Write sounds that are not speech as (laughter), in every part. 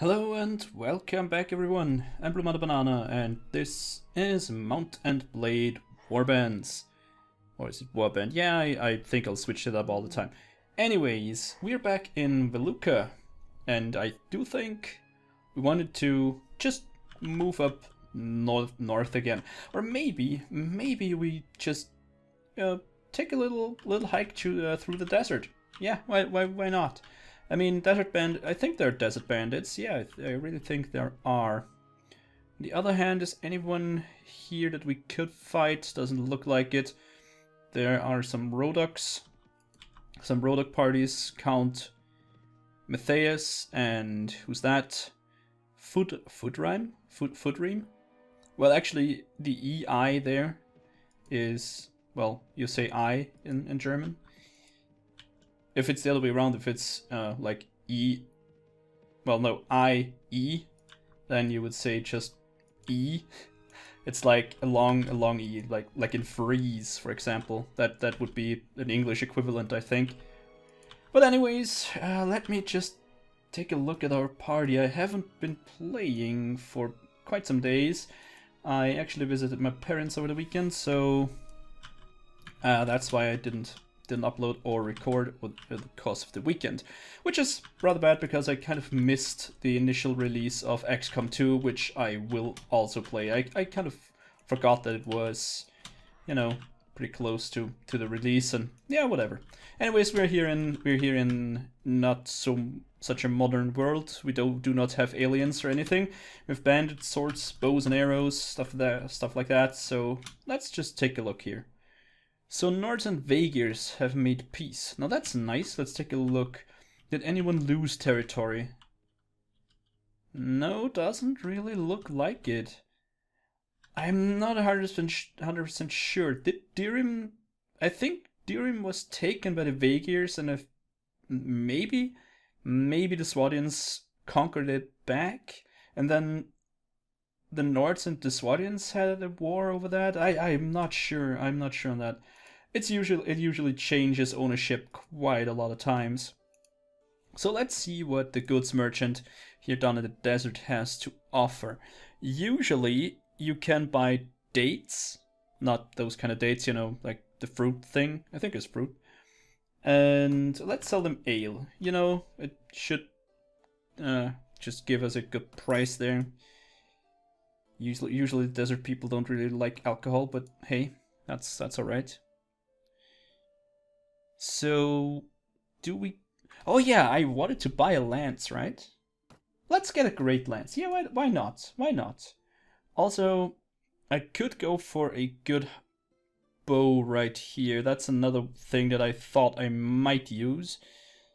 Hello and welcome back everyone, I'm Blue ManaBanana and this is Mount and Blade Warbands. Or is it Warband? Yeah, I, I think I'll switch it up all the time. Anyways, we're back in Veluca and I do think we wanted to just move up north, north again. Or maybe, maybe we just uh, take a little little hike to, uh, through the desert. Yeah, why, why, why not? I mean, Desert Band, I think there are Desert Bandits. Yeah, I, really think there are. On the other hand, is anyone here that we could fight? Doesn't look like it. There are some Rhodoks. Some Rhodok parties. Count Matthias and who's that? Foot Footrime? Foot Footream? Well, actually, the EI there is, well, you say I in, in German. If it's the other way around, if it's uh, like E, well, no, I, E, then you would say just E. It's like a long, a long E, like like in freeze, for example. That that would be an English equivalent, I think. But anyways, uh, let me just take a look at our party. I haven't been playing for quite some days. I actually visited my parents over the weekend, so uh, that's why I didn't didn't upload or record because of the weekend, which is rather bad because I kind of missed the initial release of XCOM 2, which I will also play. I, I kind of forgot that it was, you know, pretty close to, to the release and yeah, whatever. Anyways, we're here in we're here in not so such a modern world. We do do not have aliens or anything. We have bandits, swords, bows and arrows, stuff that stuff like that. So let's just take a look here. So Nords and Vaegirs have made peace. Now that's nice. Let's take a look. Did anyone lose territory? No, doesn't really look like it. I'm not 100% sure. Did Dhirim... I think Dhirim was taken by the Vaegirs and if maybe, maybe the Swadians conquered it back and then the Nords and the Swadians had a war over that. I, I'm not sure. I'm not sure on that it's usually it usually changes ownership quite a lot of times. So let's see what the goods merchant here down in the desert has to offer. Usually you can buy dates, not those kind of dates, you know, like the fruit thing. I think it's fruit. And let's sell them ale. You know, it should uh, just give us a good price there. Usually, usually desert people don't really like alcohol, but hey, that's that's all right. So, do we... Oh yeah, I wanted to buy a lance, right? Let's get a great lance. Yeah, why, why not? Why not? Also, I could go for a good bow right here. That's another thing that I thought I might use.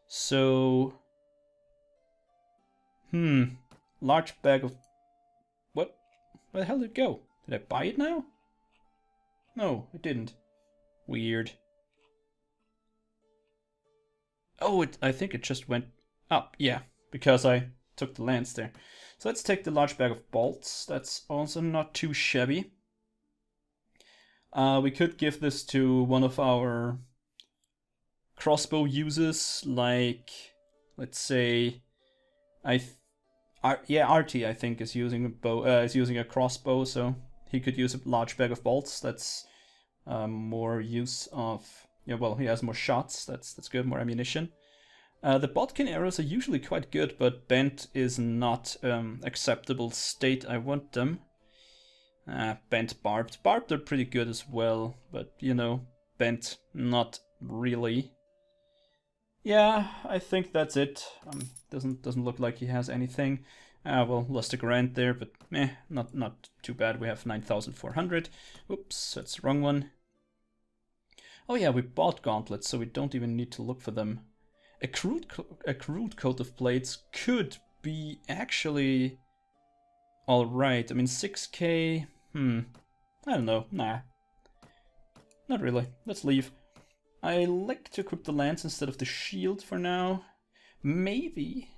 So... Hmm. Large bag of... What? Where the hell did it go? Did I buy it now? No, I didn't. Weird. Oh, it, I think it just went up. Yeah, because I took the lance there. So let's take the large bag of bolts. That's also not too shabby. Uh, we could give this to one of our crossbow users, like, let's say, I, yeah, Artie, I think, is using a bow, uh, is using a crossbow, so he could use a large bag of bolts. That's um, more use of yeah, well, he has more shots. That's that's good. More ammunition. Uh, the Bodkin arrows are usually quite good, but bent is not um, acceptable state. I want them. Uh, bent barbed. Barbed are pretty good as well, but you know, bent not really. Yeah, I think that's it. Um, doesn't doesn't look like he has anything. Uh, well, lost a grand there, but meh, not not too bad. We have 9,400. Oops, that's the wrong one. Oh yeah, we bought gauntlets, so we don't even need to look for them. A crude, a crude coat of plates could be actually alright. I mean, 6k, hmm, I don't know, nah. Not really, let's leave. I like to equip the lance instead of the shield for now. Maybe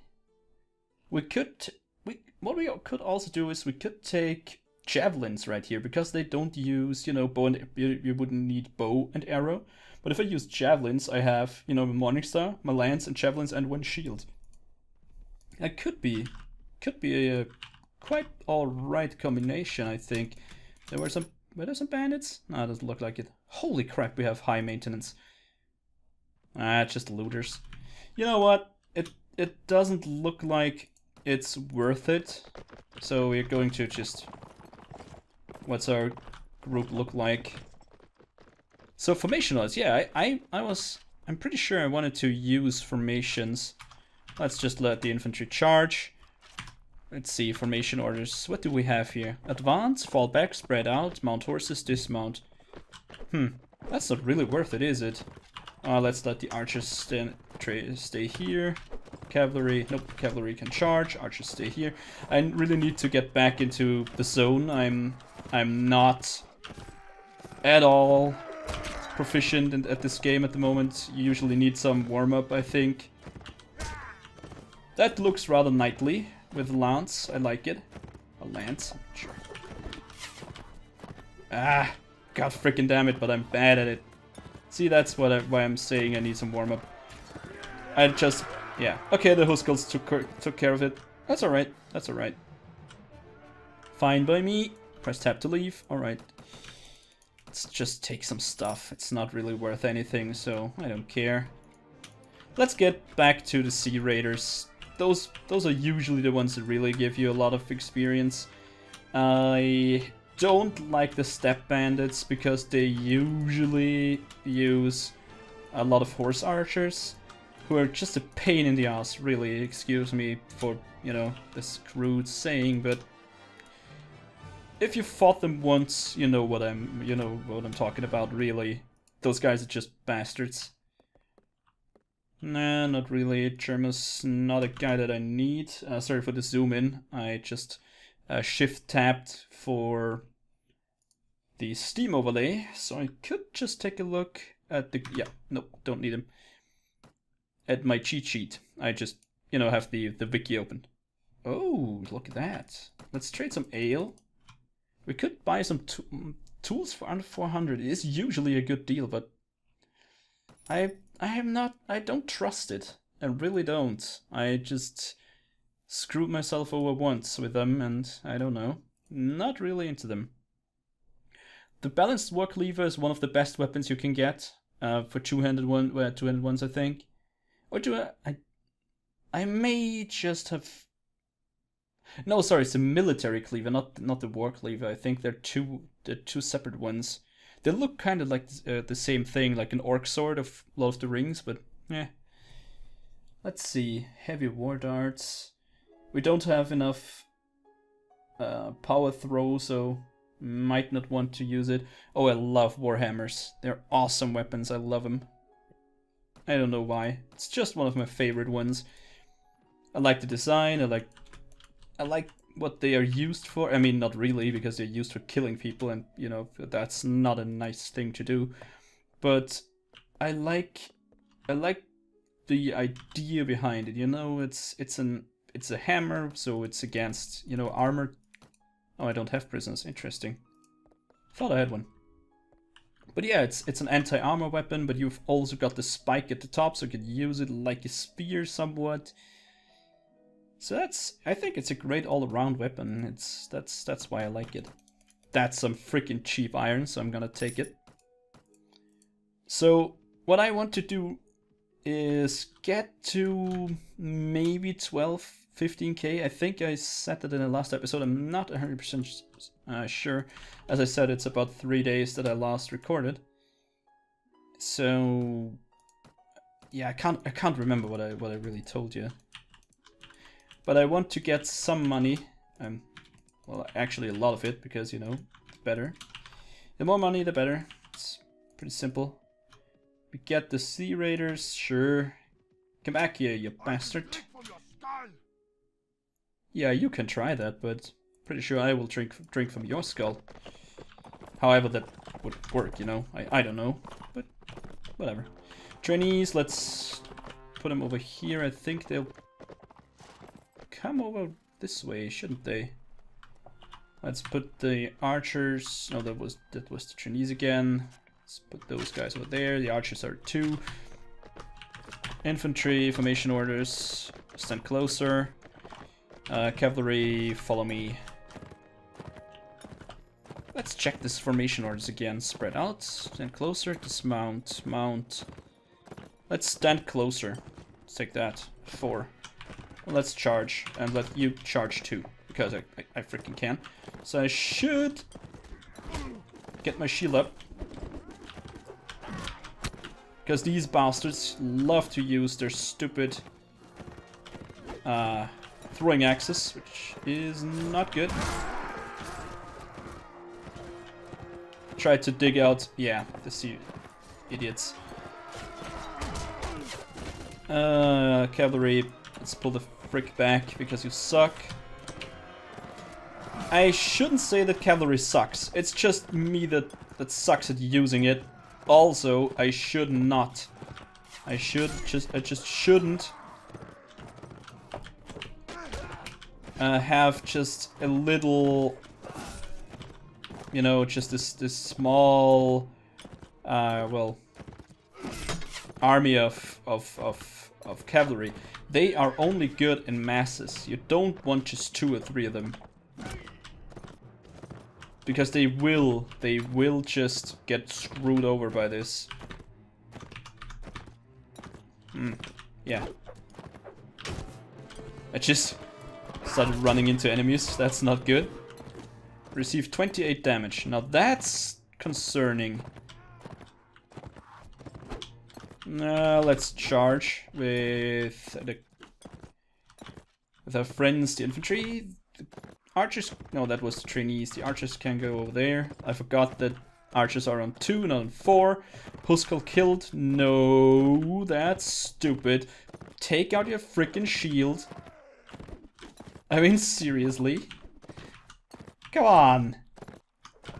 we could, we, what we could also do is we could take javelins right here because they don't use, you know, bow and you, you wouldn't need bow and arrow. But if I use javelins, I have, you know, my Morningstar, my lance and javelins and one shield. That could be could be a quite alright combination, I think. There were some... Were there some bandits? No, it doesn't look like it. Holy crap, we have high maintenance. Ah, just looters. You know what? It it doesn't look like it's worth it. So we're going to just... What's our group look like? So formationals, yeah, I, I, I was... I'm pretty sure I wanted to use formations. Let's just let the infantry charge. Let's see, formation orders. What do we have here? Advance, fall back, spread out, mount horses, dismount. Hmm, that's not really worth it, is it? Uh, let's let the archers stay, stay here. Cavalry, nope, cavalry can charge, archers stay here. I really need to get back into the zone. I'm, I'm not at all proficient in, at this game at the moment. You usually need some warm-up, I think. That looks rather knightly with lance. I like it. A lance, sure. Ah, god freaking damn it, but I'm bad at it. See, that's what I, why I'm saying I need some warm-up. I just, yeah. Okay, the Huskarls took, took care of it. That's alright, that's alright. Fine by me. Press tab to leave, alright. Let's just take some stuff. It's not really worth anything, so I don't care. Let's get back to the Sea Raiders those those are usually the ones that really give you a lot of experience. I don't like the steppe bandits because they usually use a lot of horse archers who are just a pain in the ass, really. Excuse me for, you know, this crude saying, but if you fought them once, you know what I'm, you know what I'm talking about, really. Those guys are just bastards. Nah, not really. Jeremus not a guy that I need. Uh, sorry for the zoom in. I just uh, shift tapped for the Steam overlay. So I could just take a look at the... Yeah, nope, don't need him. At my cheat sheet. I just, you know, have the, the wiki open. Oh, look at that. Let's trade some ale. We could buy some tools for under 400. It is usually a good deal, but I I am not, I don't trust it. I really don't. I just screwed myself over once with them and I don't know. Not really into them. The balanced war cleaver is one of the best weapons you can get uh, for two-handed one, well, two-handed ones, I think. Or do I, I? I may just have. No, sorry, it's a military cleaver, not not the war cleaver. I think they're two, they're two separate ones. They look kind of like uh, the same thing, like an orc sword of Lord of the Rings, but yeah. Let's see, heavy war darts. We don't have enough uh, power throw, so might not want to use it. Oh, I love warhammers. They're awesome weapons. I love them. I don't know why. It's just one of my favorite ones. I like the design. I like I like what they are used for. I mean, not really, because they're used for killing people, and you know that's not a nice thing to do. But I like, I like the idea behind it. You know, it's it's an it's a hammer, so it's against you know armor. Oh, I don't have prisons. Interesting. Thought I had one. But yeah, it's it's an anti-armor weapon, but you've also got the spike at the top, so you can use it like a spear somewhat. So that's, I think it's a great all-around weapon. It's that's that's why I like it. That's some freaking cheap iron, so I'm gonna take it. So what I want to do is get to maybe 12, 15k. I think I said that in the last episode. I'm not 100% uh, sure. As I said, it's about three days that I last recorded. So yeah, I can't I can't remember what I what I really told you. But I want to get some money. Um, well, actually a lot of it, because, you know, better. The more money, the better. It's pretty simple. We get the Sea Raiders, sure. Come back here, you bastard. Yeah, you can try that, but pretty sure I will drink drink from your skull. However that would work, you know. I, I don't know, but whatever. Trainees, let's put them over here. I think they'll come over this way, shouldn't they? Let's put the archers. No, that was that was the Chinese again. Let's put those guys over there. The archers are two. Infantry formation orders. Stand closer. Uh, cavalry, follow me. Let's check this formation orders again. Spread out, stand closer, dismount, mount. Let's stand closer. Let's take that. Four. Let's charge, and let you charge too, because I, I, I freaking can. So I should get my shield up. Because these bastards love to use their stupid uh, throwing axes, which is not good. Try to dig out, yeah, the idiots. Uh, cavalry, let's pull the frick back because you suck. I shouldn't say that cavalry sucks. It's just me that, that sucks at using it. Also, I should not. I should just, I just shouldn't uh, have just a little, you know, just this this small, uh, well, army of of of of cavalry. They are only good in masses. You don't want just two or three of them. Because they will, they will just get screwed over by this. Hmm, yeah. I just, Started running into enemies, that's not good. Received 28 damage. Now that's concerning. Now let's charge with the our friends, the infantry. The archers, no, that was the trainees. The archers can go over there. I forgot that archers are on two, not on four. Huskarl killed. No, that's stupid. Take out your freaking shield. I mean, seriously? Come on!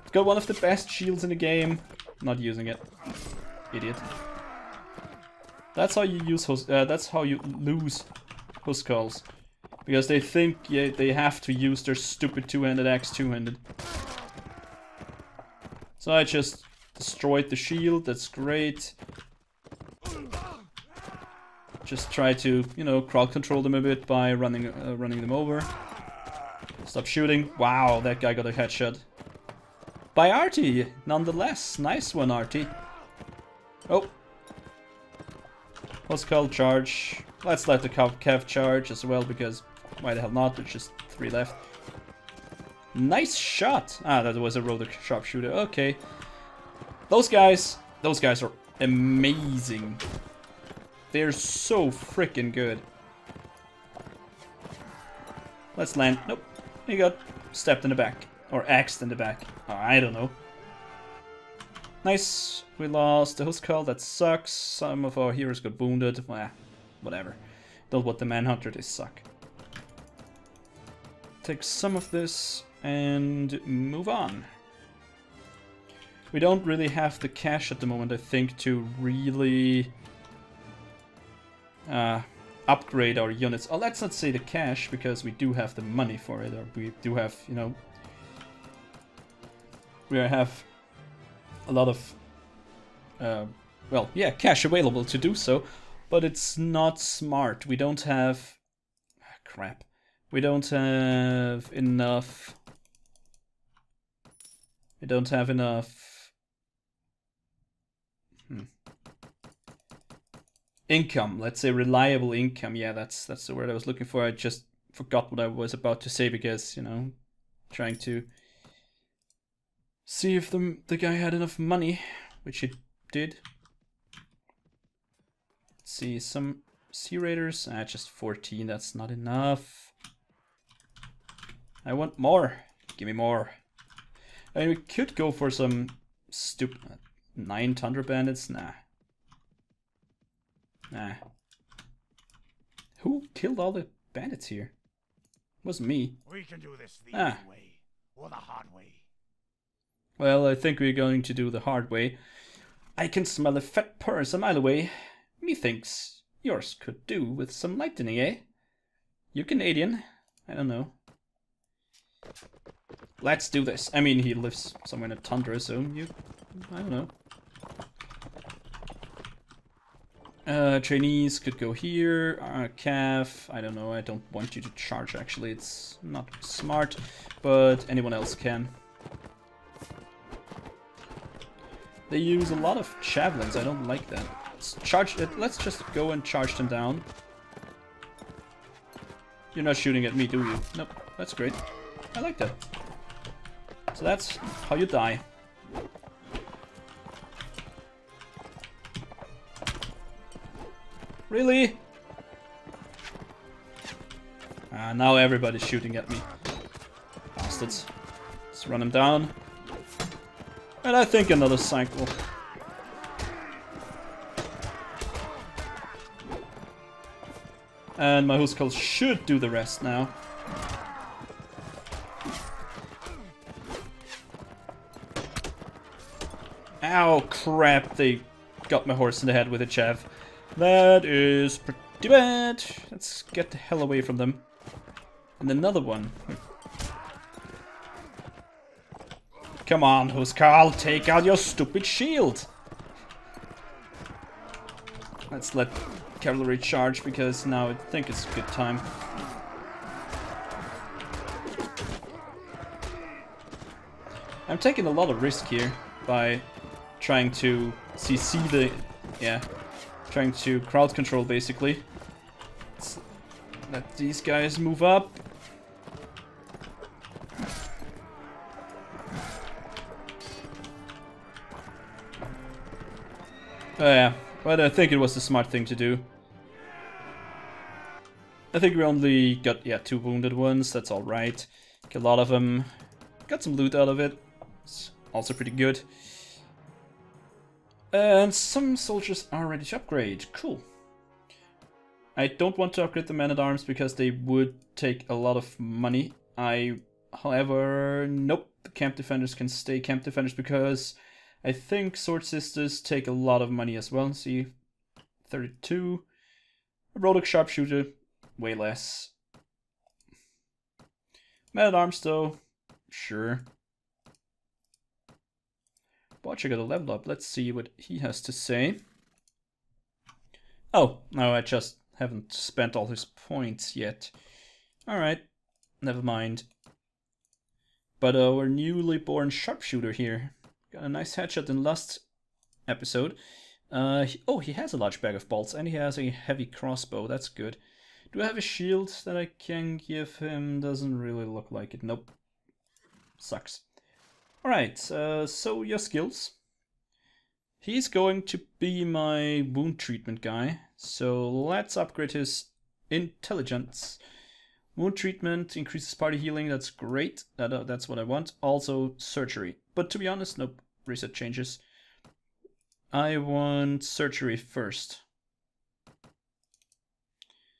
It's got one of the best shields in the game. Not using it. Idiot. That's how you use uh, that's how you lose Huskarls. Because they think yeah, they have to use their stupid two-handed axe two-handed. So I just destroyed the shield, that's great. Just try to, you know, crowd control them a bit by running uh, running them over. Stop shooting. Wow, that guy got a headshot. By Artie, nonetheless. Nice one, Artie. Oh. What's called charge. Let's let the Cav charge as well, because why the hell not? There's just three left. Nice shot! Ah, that was a roller sharpshooter. Okay. Those guys, those guys are amazing. They're so freaking good. Let's land. Nope. He got stepped in the back. Or axed in the back. Oh, I don't know. Nice. We lost the Huskarl. That sucks. Some of our heroes got wounded. Well, whatever. Don't want the Manhunter. They suck. Take some of this and move on. We don't really have the cash at the moment, I think, to really uh, upgrade our units. Oh, let's not say the cash, because we do have the money for it, or we do have, you know... We have a lot of, uh, well, yeah, cash available to do so, but it's not smart. We don't have... Ah, crap. We don't have enough... We don't have enough... Hmm income let's say reliable income yeah that's that's the word i was looking for i just forgot what i was about to say because you know trying to see if the the guy had enough money which he did let's see some sea raiders ah just 14 that's not enough i want more give me more I mean, we could go for some stupid nine tundra bandits nah Nah. Who killed all the bandits here? It wasn't me. We can do this the ah. easy way or the hard way. Well, I think we're going to do the hard way. I can smell a fat purse a mile away. Methinks yours could do with some lightning, eh? You Canadian? I don't know. Let's do this. I mean, he lives somewhere in a tundra, so you... I don't know. Uh, trainees could go here. Uh, calf, I don't know. I don't want you to charge. Actually, it's not smart, but anyone else can. They use a lot of javelins. I don't like that. Let's charge it. Let's just go and charge them down. You're not shooting at me, do you? Nope. That's great. I like that. So that's how you die. Really? Ah, now everybody's shooting at me. Bastards. Let's run them down. And I think another cycle. And my Huskarl should do the rest now. Ow, crap, they got my horse in the head with a chav. That is pretty bad. Let's get the hell away from them. And another one. Come on, Huskarl, take out your stupid shield. Let's let cavalry charge because now I think it's a good time. I'm taking a lot of risk here by trying to CC the... yeah, trying to crowd control basically. Let's let these guys move up. Oh, yeah, but I think it was the smart thing to do. I think we only got, yeah, two wounded ones, that's alright. A lot of them. Got some loot out of it. It's also pretty good. And some soldiers are ready to upgrade. Cool. I don't want to upgrade the men-at-arms because they would take a lot of money. I, however, nope, the camp defenders can stay camp defenders because I think sword sisters take a lot of money as well. See, 32. A Rhodok sharpshooter, way less. Men-at-arms though, sure. Watcher got a level up. Let's see what he has to say. Oh, no, I just haven't spent all his points yet. Alright, never mind. But uh, our newly born sharpshooter here a nice headshot in last episode. Uh, he, oh, he has a large bag of bolts and he has a heavy crossbow. That's good. Do I have a shield that I can give him? Doesn't really look like it. Nope. Sucks. Alright, uh, so your skills. He's going to be my wound treatment guy, so let's upgrade his intelligence. Wound treatment increases party healing, that's great, that, uh, that's what I want. Also surgery, but to be honest, nope, reset changes. I want surgery first.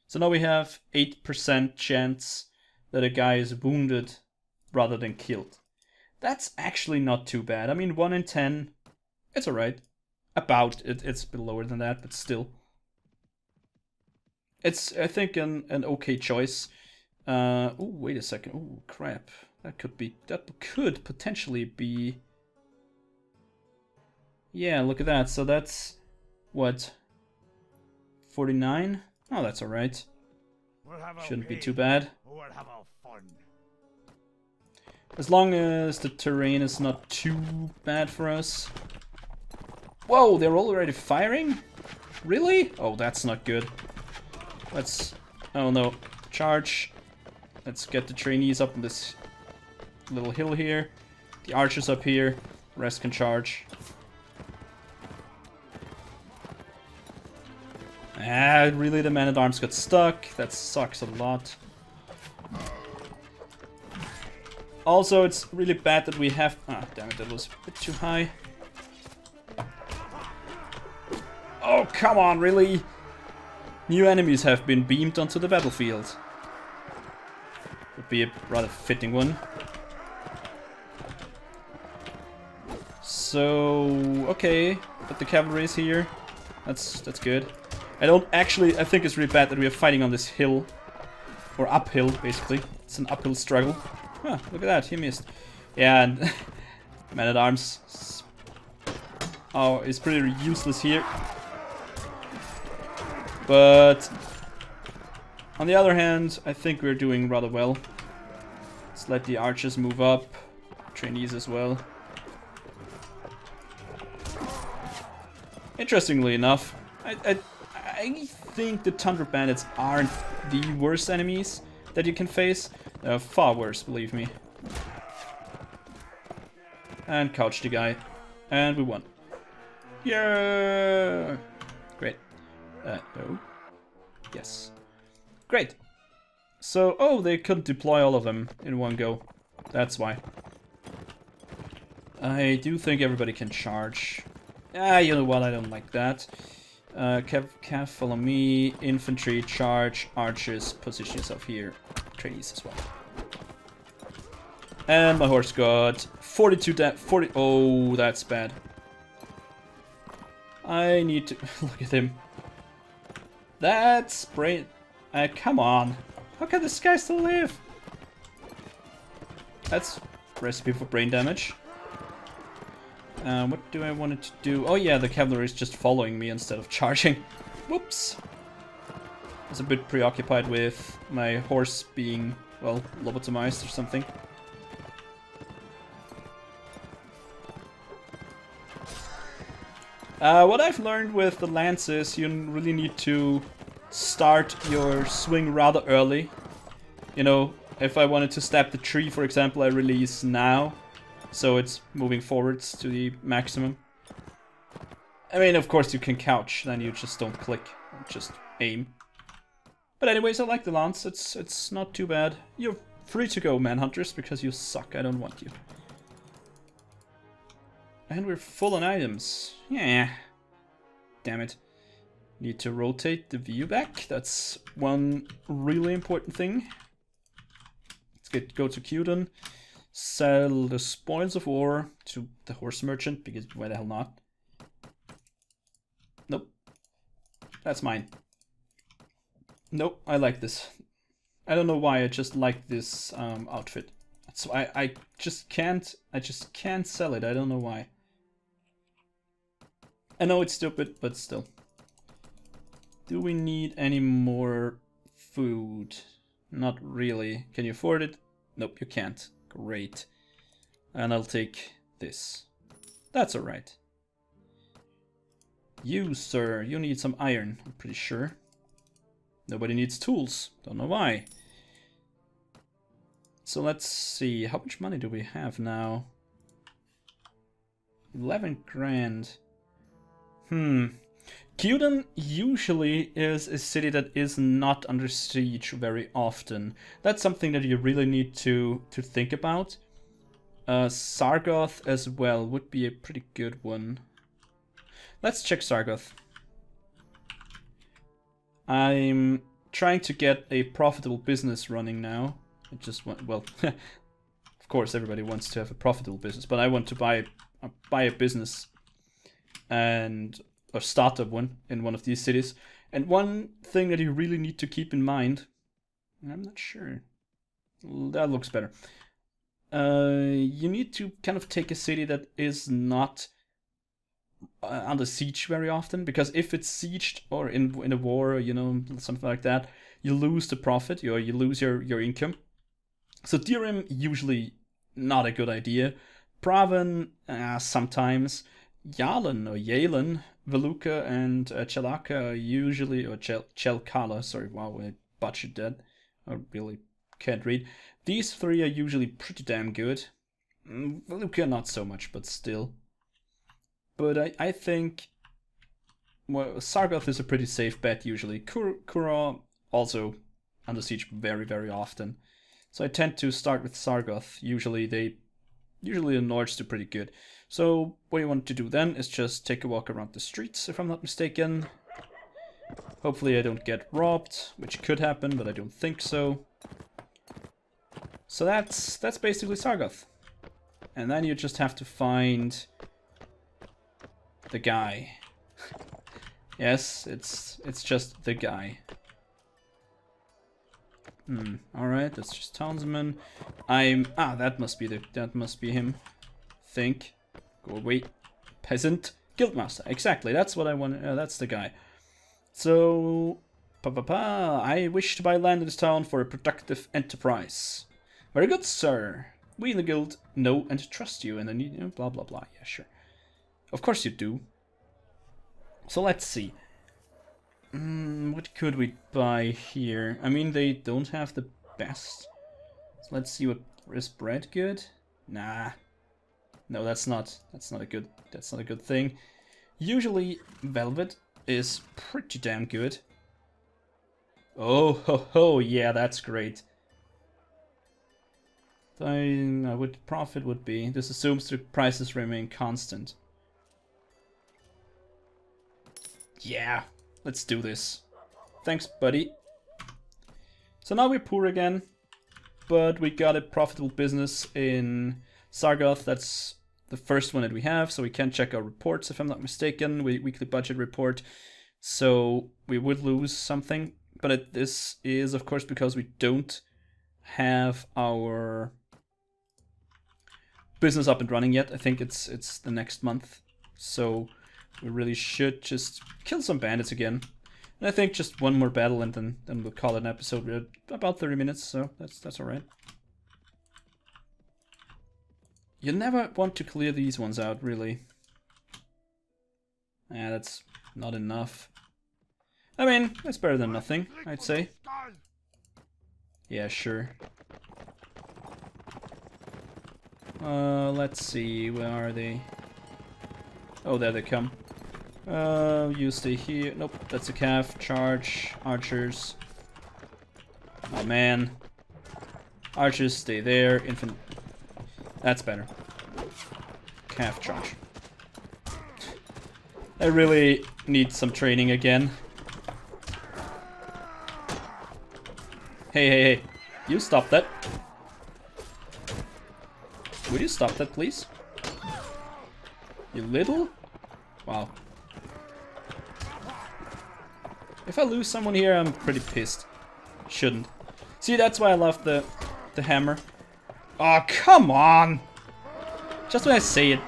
So now we have 8% chance that a guy is wounded rather than killed. That's actually not too bad. I mean, 1 in 10, it's alright. About, it, it's a bit lower than that, but still. It's, I think, an, an okay choice. Uh, oh, wait a second. Oh, crap. That could be, that could potentially be... Yeah, look at that. So that's, what, 49? Oh, that's alright. Shouldn't be too bad. We'll have fun. As long as the terrain is not too bad for us. Whoa, they're already firing? Really? Oh, that's not good. Let's... Oh no. Charge. Let's get the trainees up on this little hill here. The archers up here. Rest can charge. Ah, really the man-at-arms got stuck. That sucks a lot. Also, it's really bad that we have... Ah, damn it, that was a bit too high. Oh, come on, really? New enemies have been beamed onto the battlefield. Would be a rather fitting one. So, okay, but the cavalry is here. That's that's good. I don't actually, I think it's really bad that we are fighting on this hill. Or uphill, basically. It's an uphill struggle. Huh, look at that, he missed. Yeah, and (laughs) Man-at-Arms... Oh, is pretty useless here. But on the other hand, I think we're doing rather well. Let's let the archers move up. Trainees as well. Interestingly enough, I, I, I think the Tundra Bandits aren't the worst enemies that you can face. They're far worse, believe me. And couch the guy. And we won. Yeah! Great. Uh, no. Yes. Great. So, oh, they couldn't deploy all of them in one go. That's why. I do think everybody can charge. Ah, you know what, I don't like that. Uh, Kev, Kev, follow me. Infantry, charge, archers, position yourself here. Trainees as well. And my horse got 42 that 40. Oh, that's bad. I need to (laughs) look at him. That's brain. Uh, come on. How can this guy still live? That's recipe for brain damage. Uh, what do I want it to do? Oh yeah, the cavalry is just following me instead of charging. (laughs) Whoops. I was a bit preoccupied with my horse being, well, lobotomized or something. Uh, what I've learned with the lances, you really need to start your swing rather early. You know, if I wanted to stab the tree, for example, I release now, so it's moving forwards to the maximum. I mean, of course you can couch, then you just don't click, just aim. But anyways, I like the lance, it's, it's not too bad. You're free to go, manhunters, because you suck, I don't want you. And we're full on items. Yeah. Damn it. Need to rotate the view back. That's one really important thing. Let's get go to Khudan. Sell the spoils of war to the horse merchant, because why the hell not? Nope. That's mine. Nope, I like this. I don't know why, I just like this um, outfit. So I, I just can't, I just can't sell it, I don't know why. I know it's stupid, but still. Do we need any more food? Not really. Can you afford it? Nope, you can't. Great. And I'll take this. That's alright. You, sir, you need some iron, I'm pretty sure. Nobody needs tools. Don't know why. So let's see. How much money do we have now? 11 grand. Hmm. Khudan usually is a city that is not under siege very often. That's something that you really need to, to think about. Uh, Sargoth as well would be a pretty good one. Let's check Sargoth. I'm trying to get a profitable business running now. I just want, well, (laughs) of course everybody wants to have a profitable business, but I want to buy, buy a business and or startup one in one of these cities. And one thing that you really need to keep in mind, I'm not sure, that looks better. Uh, you need to kind of take a city that is not uh, under siege very often, because if it's sieged or in in a war, you know, something like that, you lose the profit, or you lose your your income. So Dhirim usually not a good idea. Praven uh, sometimes. Yalen or Yalen, Veluca and uh, Chelaka usually, or Chel Chelkala, sorry, wow, I butchered that. I really can't read. These three are usually pretty damn good. Mm, Veluca not so much, but still. But I, I think well, Sargoth is a pretty safe bet usually. Kur Kura also under siege very, very often. So I tend to start with Sargoth. Usually they, usually the Nords do pretty good. So what you want to do then is just take a walk around the streets, if I'm not mistaken. Hopefully I don't get robbed, which could happen, but I don't think so. So that's that's basically Sargoth. And then you just have to find the guy. (laughs) yes, it's it's just the guy. Hmm, alright, that's just townsman. I'm ah that must be the that must be him. Think. Go away. Peasant. Guildmaster. Exactly. That's what I want. Uh, that's the guy. So, pa pa pa, I wish to buy land in this town for a productive enterprise. Very good, sir. We in the guild know and trust you, and then you know, blah blah blah. Yeah, sure. Of course you do. So let's see. Mm, what could we buy here? I mean, they don't have the best. So let's see what is bread good. Nah. No, that's not. That's not a good. That's not a good thing. Usually, velvet is pretty damn good. Oh ho ho! Yeah, that's great. I, I uh, would profit would be. This assumes the prices remain constant. Yeah, let's do this. Thanks, buddy. So now we're poor again, but we got a profitable business in Sargoth. That's the first one that we have, so we can check our reports if I'm not mistaken, we, weekly budget report. So we would lose something, but it, this is of course because we don't have our business up and running yet. I think it's it's the next month, so we really should just kill some bandits again. And I think just one more battle and then, then we'll call it an episode. We're about 30 minutes, so that's that's alright. You never want to clear these ones out, really. Yeah, that's not enough. I mean, it's better than nothing, I'd say. Yeah, sure. Uh, let's see, where are they? Oh, there they come. Uh, you stay here. Nope, that's a calf. Charge. Archers. Oh, man. Archers, stay there. Infant. That's better. Calf charge. I really need some training again. Hey, hey, hey. You stop that. Would you stop that, please? You little? Wow. If I lose someone here, I'm pretty pissed. Shouldn't. See, that's why I love the, the hammer. Oh, come on! Just when I say it.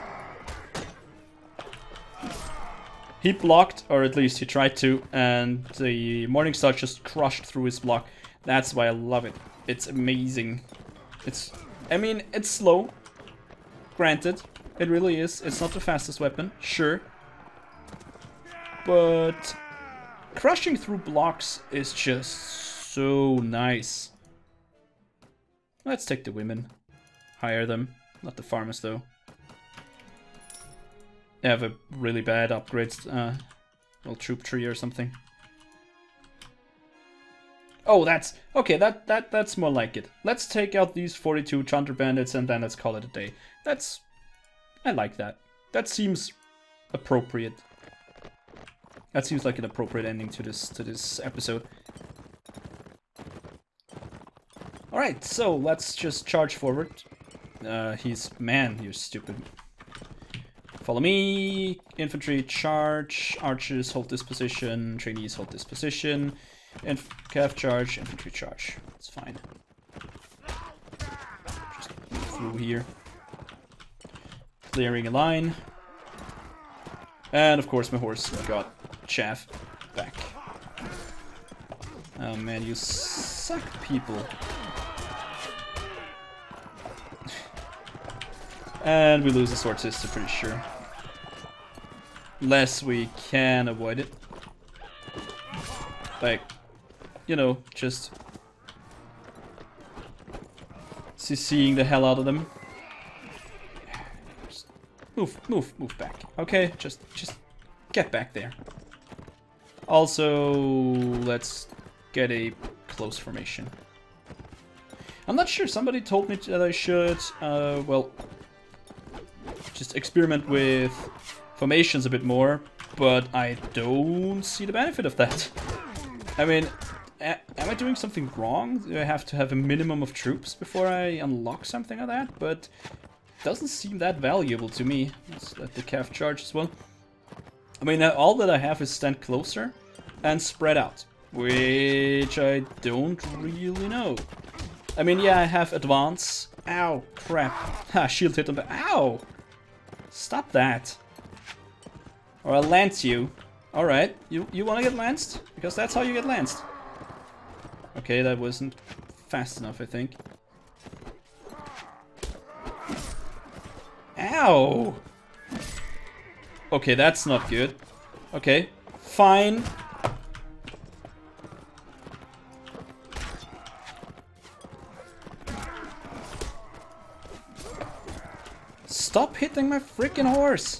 He blocked, or at least he tried to, and the Morningstar just crushed through his block. That's why I love it. It's amazing. It's, I mean, it's slow. Granted, it really is. It's not the fastest weapon, sure. But crushing through blocks is just so nice. Let's take the women. Hire them. Not the farmers, though. They have a really bad upgrades, uh, well, troop tree or something. Oh, that's... Okay, that, that that's more like it. Let's take out these 42 Tundra bandits and then let's call it a day. That's... I like that. That seems appropriate. That seems like an appropriate ending to this to this episode. Alright, so let's just charge forward. Uh, he's... Man, you're stupid. Follow me. Infantry charge. Archers hold this position. Trainees hold this position. Inf calf charge. Infantry charge. It's fine. Just through here. Clearing a line. And of course my horse got chaff back. Oh man, you suck people. And we lose the sword sister, pretty sure. Unless we can avoid it. Like, you know, just seeing the hell out of them. Just move, move, move back. Okay, just, just get back there. Also, let's get a close formation. I'm not sure, somebody told me that I should, uh, well, just experiment with formations a bit more, but I don't see the benefit of that. I mean, am I doing something wrong? Do I have to have a minimum of troops before I unlock something like that? But doesn't seem that valuable to me. Let's let the calf charge as well. I mean, uh, all that I have is stand closer and spread out, which I don't really know. I mean, yeah, I have advance. Ow, crap. Ha, shield hit on the- Ow! Stop that. Or I'll lance you. Alright, you, you wanna get lanced? Because that's how you get lanced. Okay, that wasn't fast enough, I think. Ow! Okay, that's not good. Okay, fine. Stop hitting my freaking horse!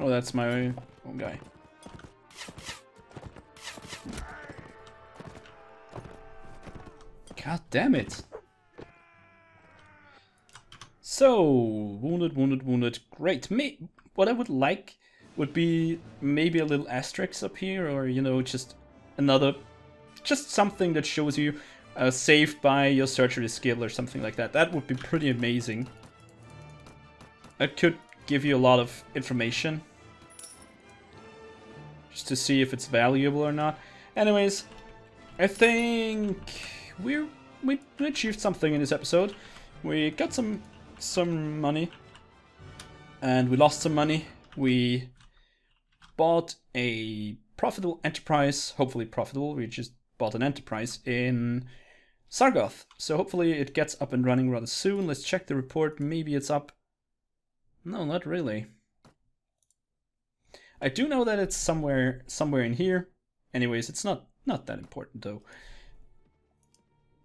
Oh, that's my own guy. God damn it. So, wounded, wounded, wounded. Great. Me what I would like would be maybe a little asterisk up here, or, you know, just another... Just something that shows you uh, saved by your surgery skill or something like that. That would be pretty amazing. It could give you a lot of information. Just to see if it's valuable or not. Anyways, I think we're we achieved something in this episode. We got some some money and we lost some money. We bought a profitable enterprise, hopefully profitable. We just bought an enterprise in Sargoth. So hopefully it gets up and running rather soon. Let's check the report. Maybe it's up. No, not really. I do know that it's somewhere somewhere in here. Anyways, it's not not that important though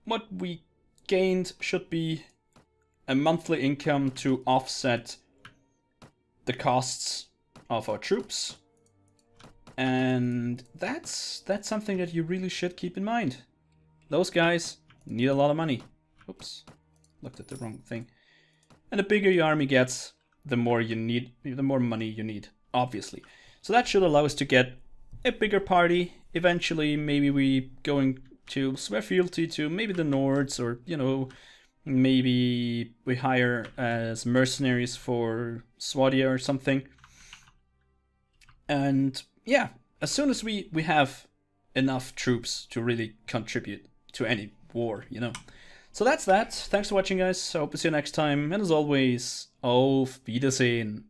what we gained should be a monthly income to offset the costs of our troops. And that's that's something that you really should keep in mind. Those guys need a lot of money. Oops, looked at the wrong thing. And the bigger your army gets, the more you need, the more money you need, obviously. So that should allow us to get a bigger party. Eventually, maybe we going to swear fealty to maybe the Nords or, you know, maybe we hire as mercenaries for Swadia or something. And yeah, as soon as we, we have enough troops to really contribute to any war, you know. So that's that. Thanks for watching, guys. I hope to see you next time. And as always, auf Wiedersehen.